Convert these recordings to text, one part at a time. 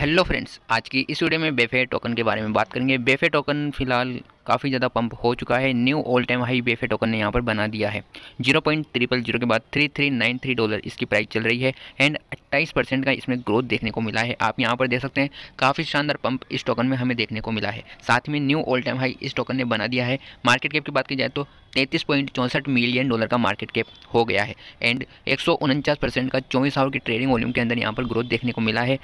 Hello friends आज की इस वीडियो में बेफे टोकन के बारे में बात करेंगे। बेफे टोकन फ़िलहाल काफ़ी ज़्यादा पंप हो चुका है। New all time high BEFE token ने यहाँ पर बना दिया है। ज़ीरो पॉइंट ट्रिपल ज़ीरो के बाद three three nine three dollar इसकी प्राइस चल रही है एंड अट्ठाईस परसेंट का इसमें ग्रोथ देखने को मिला है। आप यहाँ पर देख सकते हैं, काफ़ी शानदार पंप इस टोकन में हमें देखने को मिला है। साथ में न्यू ऑल टाइम हाई इस टोकन ने बना दिया है। मार्केट कैप की बात की जाए तो तैंतीस पॉइंट चौंसठ मिलियन डॉलर का मार्केट कैप हो गया है। एंड एक सौ उनचास परसेंट का चौबीस आवर की ट्रेडिंग वॉल्यूम के अंदर यहाँ पर ग्रोथ देखने को मिला है।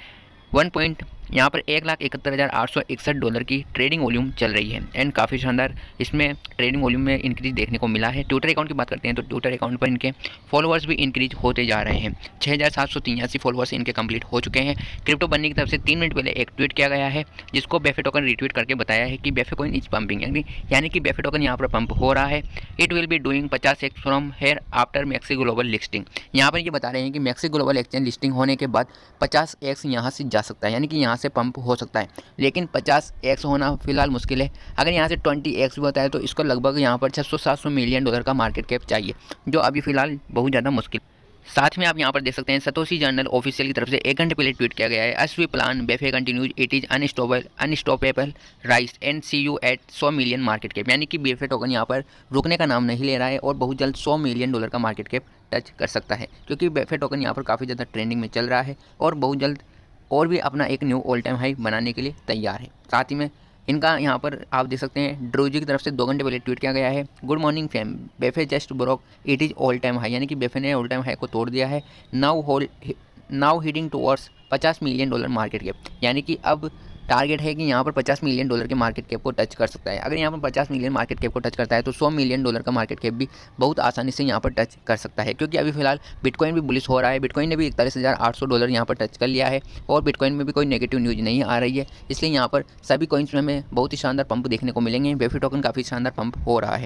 वन पॉइंट यहाँ पर एक लाख इकहत्तर हज़ार आठ सौ इकसठ डॉलर की ट्रेडिंग वॉल्यूम चल रही है। एंड काफ़ी शानदार इसमें ट्रेडिंग वॉल्यूम में इंक्रीज देखने को मिला है। ट्विटर अकाउंट की बात करते हैं तो ट्विटर अकाउंट पर इनके फॉलोअर्स भी इंक्रीज होते जा रहे हैं। छः हज़ार सात सौ तिरासी फॉलोअर्स इनके कंप्लीट हो चुके हैं। क्रिप्टो बनने की तरफ़ से तीन मिनट पहले एक ट्वीट किया गया है, जिसको बेफे टोकन रिट्वीट करके बताया है कि बेफे कोइन इज़ पंपिंग यानी यानी कि बेफे टोकन यहाँ पर पंप हो रहा है। इट विल बी डूइंग पचास X from here after MEXC global listing यहाँ पर ये बता रहे हैं कि मैक्सी ग्लोबल एक्सचेंज लिस्टिंग होने के बाद पचास एक्स यहाँ से जा सकता है, यानी कि यहाँ से पंप हो सकता है। लेकिन 50 एक्स होना फ़िलहाल मुश्किल है। अगर यहाँ से 20 एक्स भी होता है तो इसको लगभग यहाँ पर 600-700 मिलियन डॉलर का मार्केट कैप चाहिए, जो अभी फ़िलहाल बहुत ज़्यादा मुश्किल। साथ में आप यहाँ पर देख सकते हैं, सतोशी जर्नल ऑफिशियल की तरफ़ से एक घंटे पहले ट्वीट किया गया है as we plan BEFE continues, it is unstoppable unstoppable rise and see you at सौ मिलियन मार्केट कैप। यानी कि बेफे टोकन यहाँ पर रुकने का नाम नहीं ले रहा है और बहुत जल्द सौ मिलियन डॉलर का मार्केट कैप टच कर सकता है, क्योंकि बेफे टोकन यहाँ पर काफ़ी ज़्यादा ट्रेंडिंग में चल रहा है और बहुत जल्द और भी अपना एक न्यू ऑल टाइम हाई बनाने के लिए तैयार है। साथ ही में इनका यहाँ पर आप देख सकते हैं ड्रोजी की तरफ़ से दो घंटे पहले ट्वीट किया गया है good morning fam BEFE just broke it is all time high यानी कि बेफे ने ऑल टाइम हाई को तोड़ दिया है। Now whole now heading towards पचास मिलियन डॉलर मार्केट के यानी कि अब टारगेट है कि यहाँ पर 50 मिलियन डॉलर के मार्केट कैप को टच कर सकता है। अगर यहाँ पर 50 मिलियन मार्केट कैप को टच करता है तो 100 मिलियन डॉलर का मार्केट कैप भी बहुत आसानी से यहाँ पर टच कर सकता है। क्योंकि अभी फ़िलहाल बिटकॉइन भी बुलिस हो रहा है। बिटकॉइन ने भी इकतालीस डॉलर यहाँ पर टच कर लिया है और बिटकॉइन में भी कोई नेगेटिव न्यूज़ नहीं आ रही है। इसलिए यहाँ पर सभी कॉइन्स में हमें बहुत ही शानदार पंप देखने को मिलेंगे। बेफी टोकन काफ़ी शानदार पंप हो रहा है।